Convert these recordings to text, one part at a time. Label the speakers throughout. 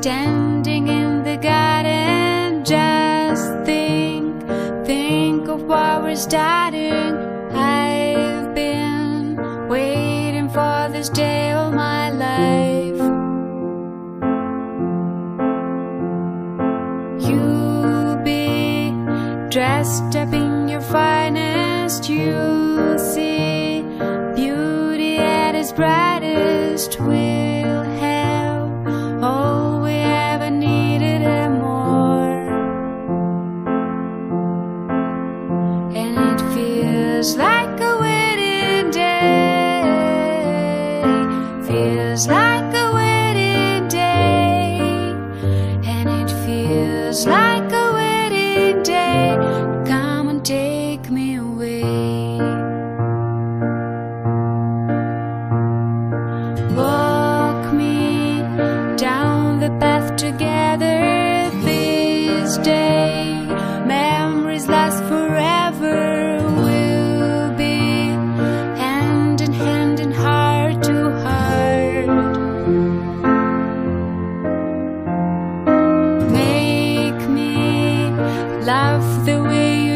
Speaker 1: standing in the garden. Just think, think of what we're starting. I've been waiting for this day all my life. You'll be dressed up in your finest. You'll see beauty at its brightest. We'll feels like a wedding day. Feels like a wedding day. And it feels like a wedding day. Come and take me away.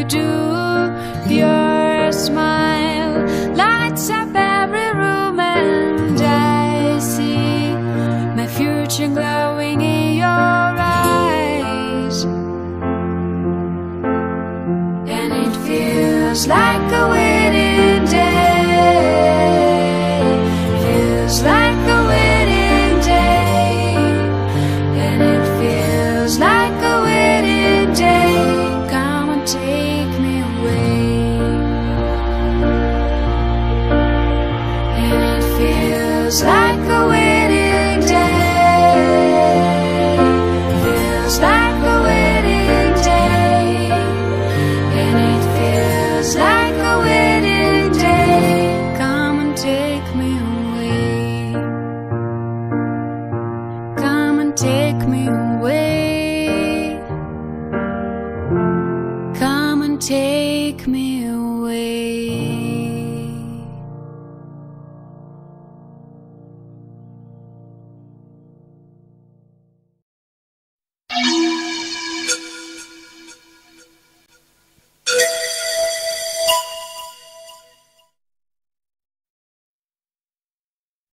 Speaker 1: Do. Your smile lights up every room, and I see my future glowing in your eyes. And it feels like a wedding day. Feels like a day. And it feels like a wedding day. Come and take feels like a wedding day. Feels like a day. And it feels like a day. Come and take me away. Come and take me away. Come and take me